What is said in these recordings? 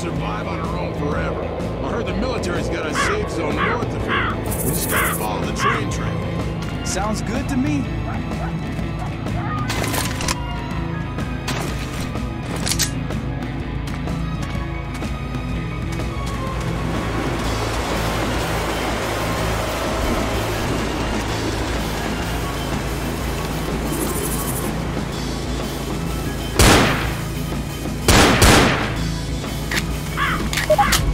survive on our own forever. I heard the military's got a safe zone north of here. We just gotta follow the train track. Sounds good to me. Reloading.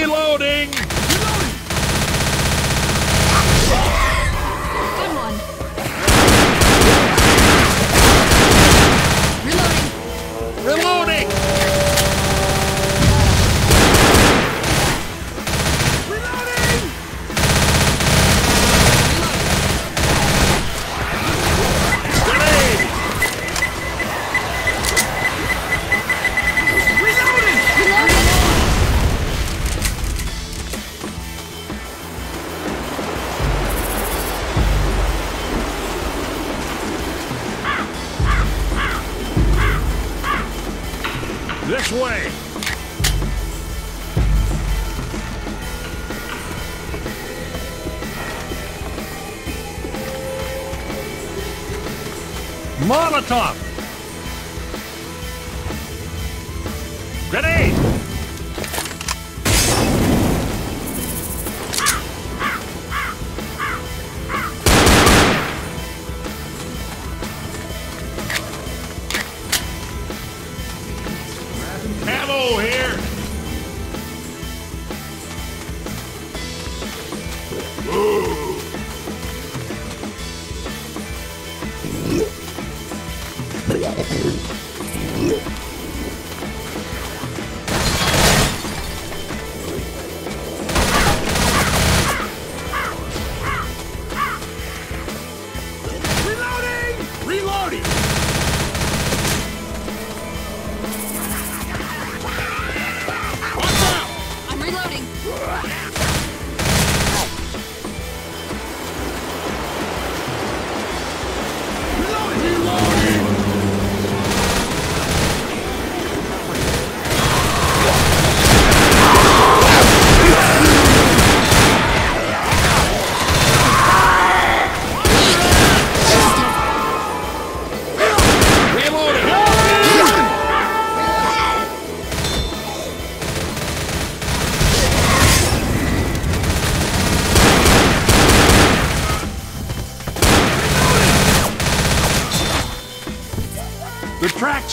Reloading! Good This way! Molotov! Grenade!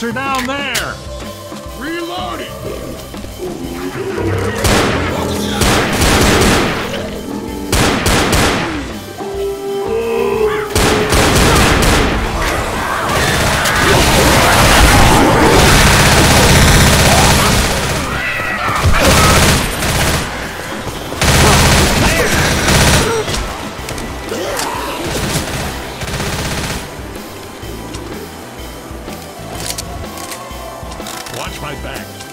Are down there! try back.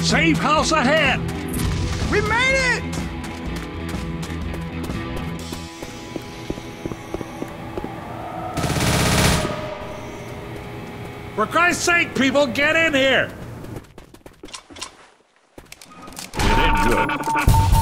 Safe house ahead! We made it! For Christ's sake, people, get in here! Get in good.